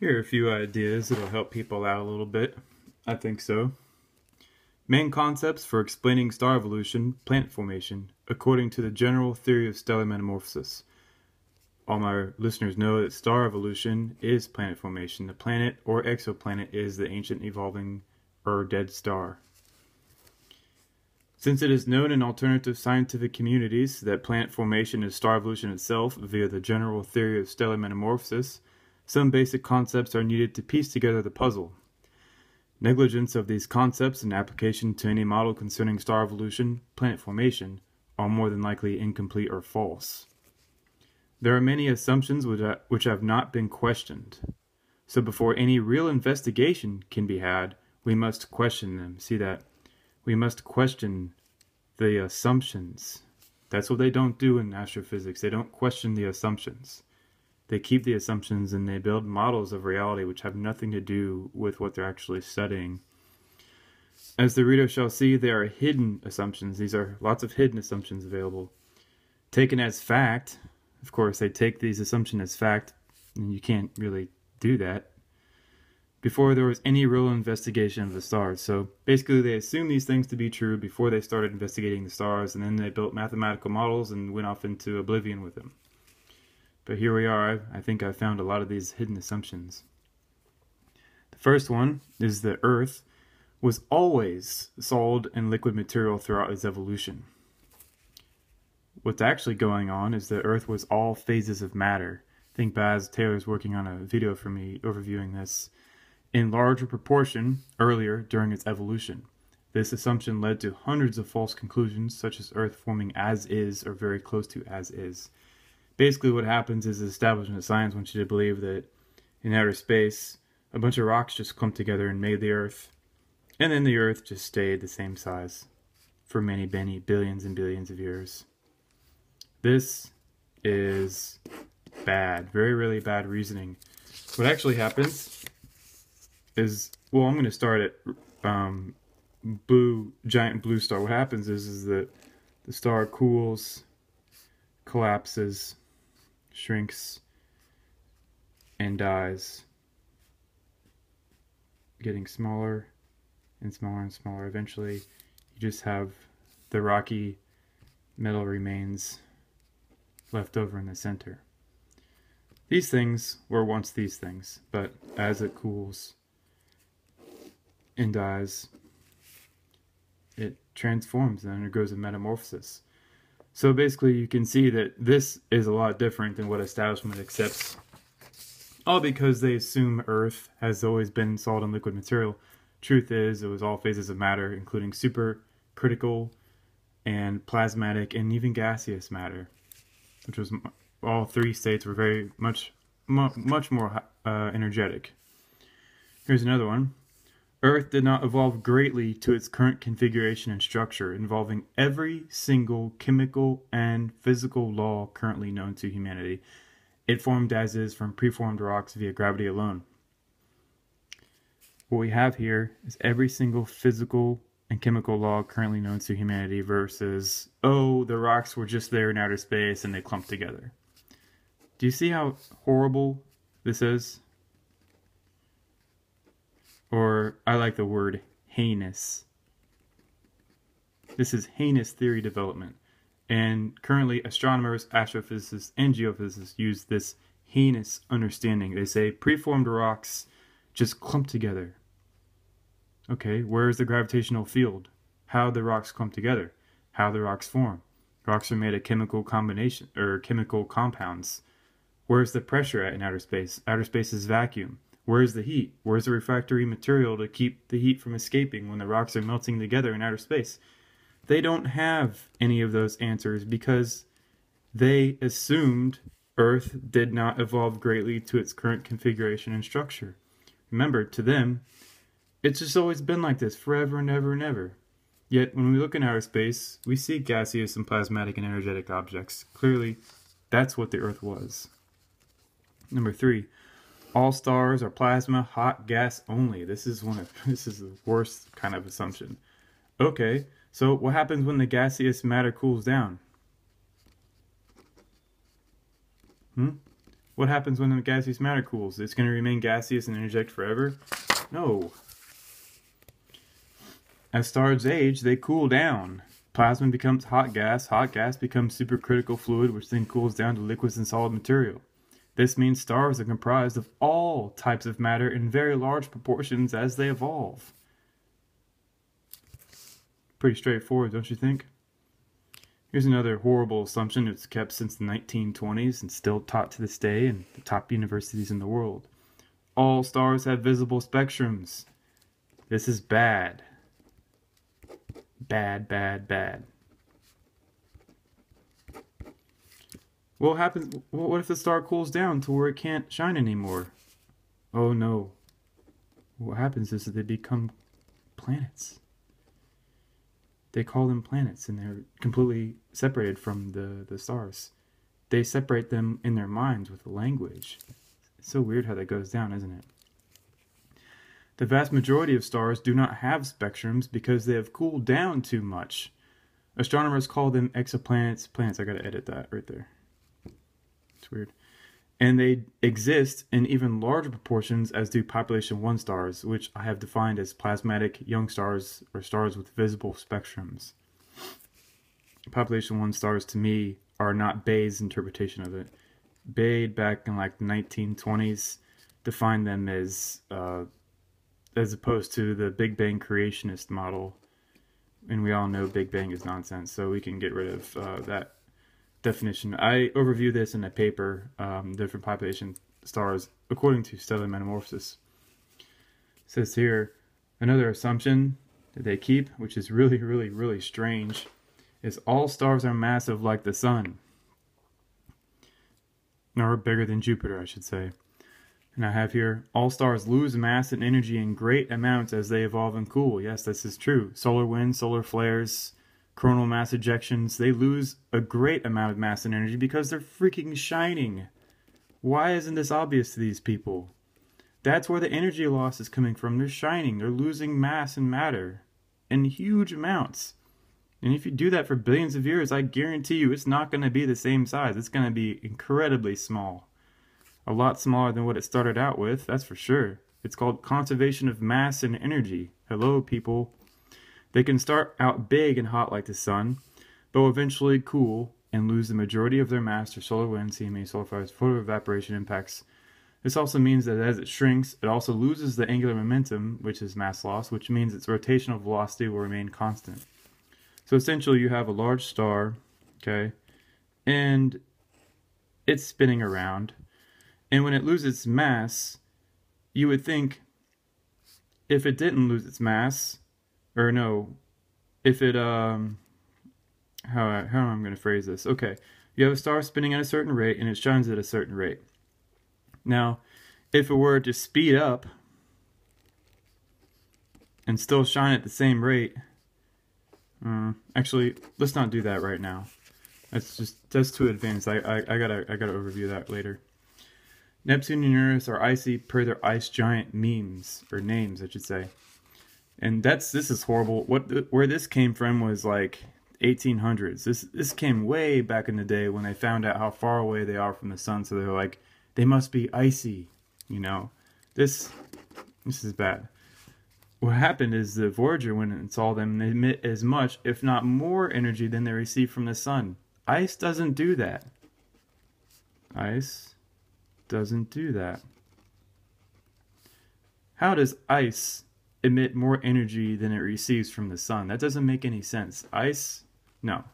Here are a few ideas that'll help people out a little bit. I think so. Main concepts for explaining star evolution, planet formation, according to the general theory of stellar metamorphosis. All my listeners know that star evolution is planet formation. The planet or exoplanet is the ancient evolving or dead star. Since it is known in alternative scientific communities that planet formation is star evolution itself via the general theory of stellar metamorphosis, some basic concepts are needed to piece together the puzzle. Negligence of these concepts and application to any model concerning star evolution, planet formation, are more than likely incomplete or false. There are many assumptions which, which have not been questioned. So before any real investigation can be had, we must question them. See that? We must question the assumptions. That's what they don't do in astrophysics. They don't question the assumptions they keep the assumptions and they build models of reality which have nothing to do with what they're actually studying. As the reader shall see, there are hidden assumptions. These are lots of hidden assumptions available. Taken as fact, of course, they take these assumptions as fact, and you can't really do that before there was any real investigation of the stars. So basically, they assumed these things to be true before they started investigating the stars, and then they built mathematical models and went off into oblivion with them. But here we are. I think I found a lot of these hidden assumptions. The first one is that Earth was always solid and liquid material throughout its evolution. What's actually going on is that Earth was all phases of matter. I think Baz Taylor's working on a video for me overviewing this in larger proportion earlier during its evolution. This assumption led to hundreds of false conclusions, such as Earth forming as is or very close to as is basically what happens is the establishment of science wants you to believe that in outer space a bunch of rocks just clumped together and made the earth. And then the earth just stayed the same size for many many billions and billions of years. This is bad very really bad reasoning. What actually happens is well i'm going to start at um, blue giant blue star. What happens is is that the star cools collapses shrinks and dies, getting smaller and smaller and smaller. Eventually, you just have the rocky metal remains left over in the center. These things were once these things, but as it cools and dies, it transforms and undergoes a metamorphosis. So basically, you can see that this is a lot different than what establishment accepts. All because they assume Earth has always been solid and liquid material. Truth is, it was all phases of matter, including supercritical and plasmatic and even gaseous matter, which was all three states were very much much more uh, energetic. Here's another one. Earth did not evolve greatly to its current configuration and structure, involving every single chemical and physical law currently known to humanity. It formed as is from preformed rocks via gravity alone. What we have here is every single physical and chemical law currently known to humanity versus, oh, the rocks were just there in outer space and they clumped together. Do you see how horrible this is? Or I like the word heinous. This is heinous theory development. And currently, astronomers, astrophysicists, and geophysicists use this heinous understanding. They say preformed rocks just clump together. Okay, where is the gravitational field? How the rocks clump together? How the rocks form? Rocks are made of chemical combination or chemical compounds. Where's the pressure at in outer space? Outer space is vacuum. Where's the heat? Where's the refractory material to keep the heat from escaping when the rocks are melting together in outer space? They don't have any of those answers because they assumed Earth did not evolve greatly to its current configuration and structure. Remember, to them, it's just always been like this forever and ever and ever. Yet, when we look in outer space, we see gaseous and plasmatic and energetic objects. Clearly, that's what the Earth was. Number three, all stars are plasma, hot gas only. This is one of this is the worst kind of assumption. Okay, so what happens when the gaseous matter cools down? Hmm? What happens when the gaseous matter cools? It's going to remain gaseous and interject forever? No. As stars age, they cool down. Plasma becomes hot gas, hot gas becomes supercritical fluid, which then cools down to liquids and solid material. This means stars are comprised of all types of matter in very large proportions as they evolve. Pretty straightforward, don't you think? Here's another horrible assumption that's kept since the 1920s and still taught to this day in the top universities in the world. All stars have visible spectrums. This is bad. Bad, bad, bad. What happens? What if the star cools down to where it can't shine anymore? Oh no. What happens is that they become planets. They call them planets and they're completely separated from the, the stars. They separate them in their minds with language. It's so weird how that goes down, isn't it? The vast majority of stars do not have spectrums because they have cooled down too much. Astronomers call them exoplanets. Planets, I gotta edit that right there. Weird. And they exist in even larger proportions as do population 1 stars, which I have defined as plasmatic young stars or stars with visible spectrums. Population 1 stars to me are not Baade's interpretation of it. Baade back in like the 1920s defined them as uh, as opposed to the Big Bang creationist model. And we all know Big Bang is nonsense, so we can get rid of uh, that definition. I overview this in a paper, um, different population stars according to stellar metamorphosis. It says here, another assumption that they keep, which is really, really, really strange, is all stars are massive like the sun. Or bigger than Jupiter, I should say. And I have here, all stars lose mass and energy in great amounts as they evolve and cool. Yes, this is true. Solar winds, solar flares, coronal mass ejections, they lose a great amount of mass and energy because they're freaking shining. Why isn't this obvious to these people? That's where the energy loss is coming from. They're shining. They're losing mass and matter in huge amounts. And if you do that for billions of years, I guarantee you it's not going to be the same size. It's going to be incredibly small a lot smaller than what it started out with, that's for sure. It's called conservation of mass and energy. Hello, people. They can start out big and hot like the sun, but will eventually cool and lose the majority of their mass to solar wind, CME, solar fires, photoevaporation impacts. This also means that as it shrinks, it also loses the angular momentum, which is mass loss, which means its rotational velocity will remain constant. So essentially, you have a large star, okay, and it's spinning around and when it loses mass, you would think if it didn't lose its mass, or no, if it, um, how, how am I going to phrase this? Okay, you have a star spinning at a certain rate and it shines at a certain rate. Now, if it were to speed up and still shine at the same rate, uh, actually, let's not do that right now. That's just that's too advanced. I, I I gotta I gotta overview that later. Neptune and Uranus are icy per their ice giant memes or names, I should say. And that's this is horrible. What where this came from was like 1800s. This this came way back in the day when they found out how far away they are from the sun. So they're like, they must be icy. You know, this this is bad. What happened is the Voyager went and saw them and emit as much, if not more, energy than they receive from the sun. Ice doesn't do that. Ice doesn't do that. How does ice emit more energy than it receives from the sun? That doesn't make any sense. Ice? No.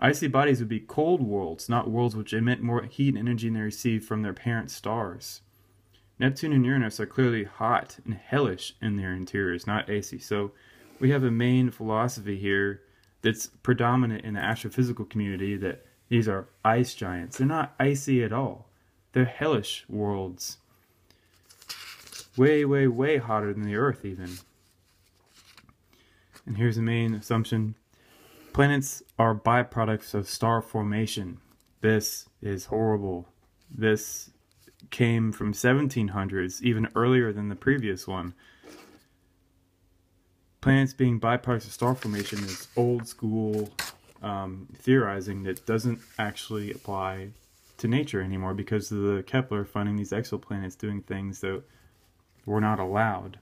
Icy bodies would be cold worlds, not worlds which emit more heat and energy than they receive from their parent stars. Neptune and Uranus are clearly hot and hellish in their interiors, not icy. So we have a main philosophy here that's predominant in the astrophysical community that these are ice giants. They're not icy at all. They're hellish worlds. Way, way, way hotter than the Earth, even. And here's the main assumption planets are byproducts of star formation. This is horrible. This came from 1700s, even earlier than the previous one. Planets being byproducts of star formation is old school um, theorizing that doesn't actually apply to nature anymore because of the Kepler finding these exoplanets doing things that were not allowed.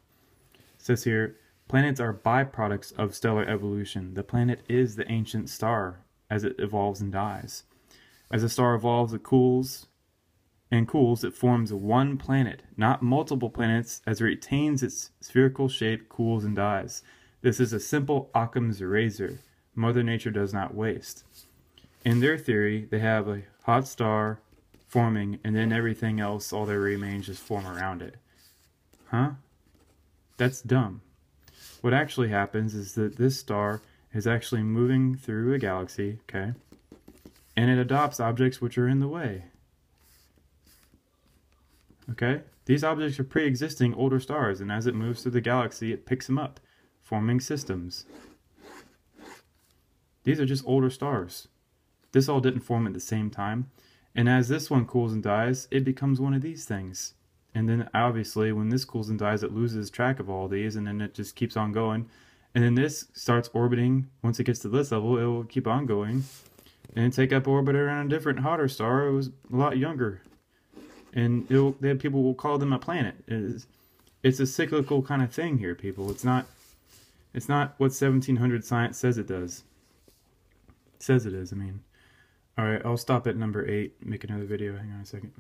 It says here, planets are byproducts of stellar evolution. The planet is the ancient star as it evolves and dies. As a star evolves, it cools and cools, it forms one planet, not multiple planets, as it retains its spherical shape, cools, and dies. This is a simple Occam's razor. Mother Nature does not waste. In their theory, they have a hot star forming, and then everything else, all that remains, just form around it. Huh? That's dumb. What actually happens is that this star is actually moving through a galaxy, okay? And it adopts objects which are in the way. Okay? These objects are pre-existing older stars, and as it moves through the galaxy, it picks them up, forming systems. These are just older stars. This all didn't form at the same time. And as this one cools and dies, it becomes one of these things. And then obviously when this cools and dies, it loses track of all these and then it just keeps on going. And then this starts orbiting. Once it gets to this level, it will keep on going and take up orbit around a different hotter star. It was a lot younger. And it'll, people will call them a planet. It's, it's a cyclical kind of thing here, people. It's not it's not what 1700 science says it does. It says it is, I mean. Alright, I'll stop at number 8, make another video. Hang on a second.